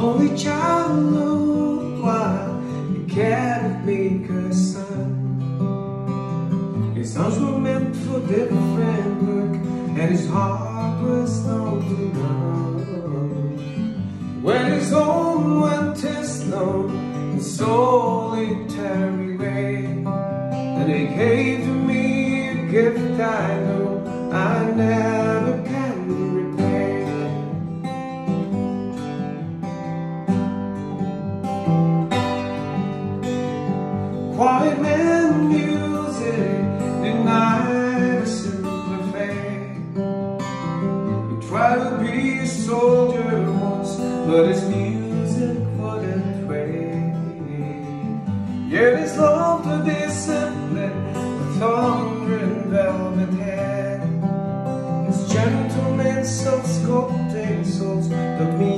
Only child knows why you cared me, cause son. His arms were meant for different work, and his heart was to none. When his home went his lone in solitary way, and he gave to me a gift I know I never music denied a simpler fate. He tried to be a soldier once, but his music wouldn't wait. Yet his love to discipline, the thunder and velvet hair. His gentleman self-sculpting souls took me years to understand.